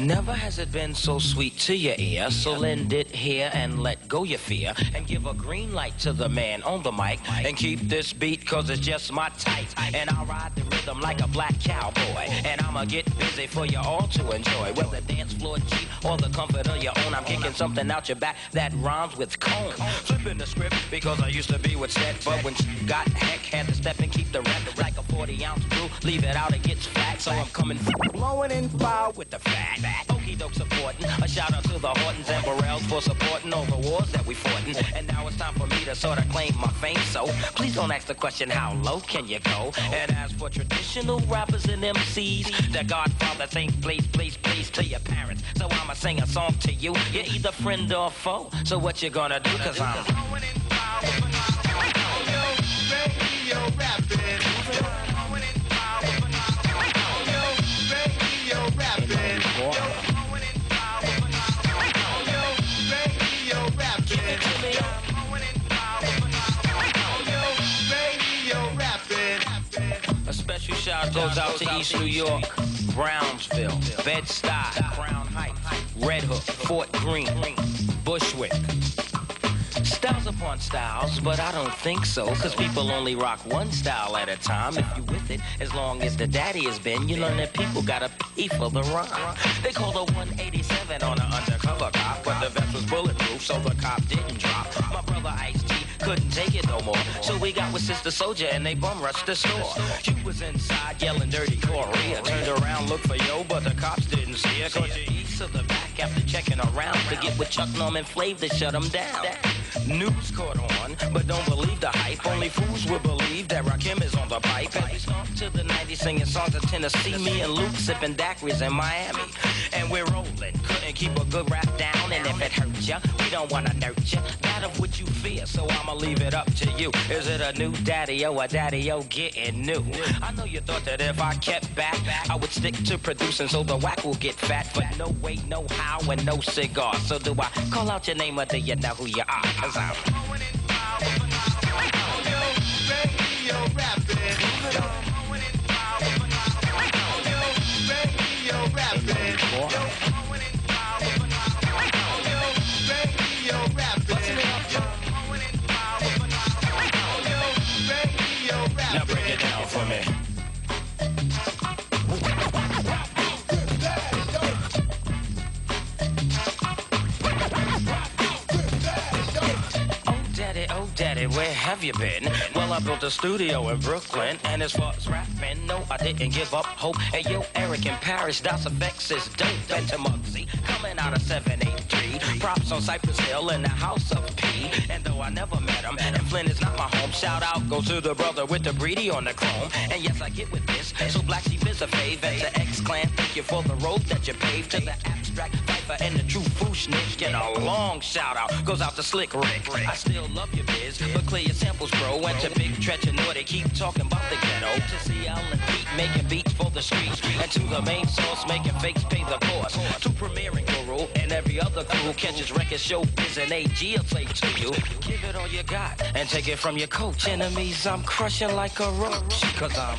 Never has it been so sweet to your ear. So lend it here and let go your fear. And give a green light to the man on the mic. And keep this beat cause it's just my type. And I'll ride the rhythm like a black cowboy. And I'ma get busy for you all to enjoy. Whether dance floor cheap or the comfort of your own. I'm kicking something out your back that rhymes with cone. Flipping the script because I used to be with Seth. But when she got heck, had to step and keep the rep like a 40 ounce brew. Leave it out, gets flat. So I'm coming blowing in fire with the fat. Okie doke supporting. A shout out to the Hortons and Burrells for supporting all the wars that we fought in. And now it's time for me to sort of claim my fame. So please don't ask the question, how low can you go? And as for traditional rappers and MCs, the Godfather saying please, please, please to your parents. So I'ma sing a song to you. You're either friend or foe. So what you gonna do? Cause I'm blowing in fire with radio rapping. Goes out to East New York, Brownsville, Bed-Stuy, Red Hook, Fort Greene, Bushwick. Styles upon styles, but I don't think so. Cause people only rock one style at a time. If you with it, as long as the daddy has been, you learn that people gotta pay for the rhyme. They called a 187 on an undercover cop, but the vest was bulletproof, so the cop didn't drop. My brother Ice T couldn't take it no more. So we got with Sister Souljah and they bum rushed the store. You was inside yelling dirty Korea. Turned around, looked for yo, but the cops didn't see her. Cause you east of the back after checking around to get with Chuck Norman Flav to shut them down. News caught on, but don't believe the hype. Only fools will believe that Rakim is on the pipe. And we to the 90s singing songs of Tennessee. Me and Luke sipping daiquiris in Miami. And we're rolling, couldn't keep a good rap down. And if it hurts ya, we don't wanna nurture. That of what you fear, so I'ma leave it up to you. Is it a new daddy-o, a daddy-o getting new? I know you thought that if I kept back, I would stick to producing so the whack will get fat. But no way, no how, and no cigar. So do I call out your name or do you know who you are? Cause I'm going in power, radio rapping. Daddy, where have you been? Well, I built a studio in Brooklyn, and as far as rapping, no, I didn't give up hope. Hey, yo, Erick and Parrish, that's a is dope. And to Muggsy, coming out of 783. Props on Cypress Hill in the house of P. And though I never met him, and Flint is not my home, shout out goes to the brother with the breedy on the chrome. And yes, I get with this, so Black Sheep is a fave. And to X Clan, thank you for the road that you paved. To the abstract Viper and the true Foosh get a long shout out goes out to Slick Rick. I still love you, biz. But clear your samples, bro. Went to Big Treach and they keep talking about the ghetto. To see and Pete making beats for the streets. And to the main source making fakes pay the cost. To premiering Guru and every other crew catches records, show biz and AG will play to you. Give it all you got and take it from your coach. Enemies, I'm crushing like a roach. Cause I'm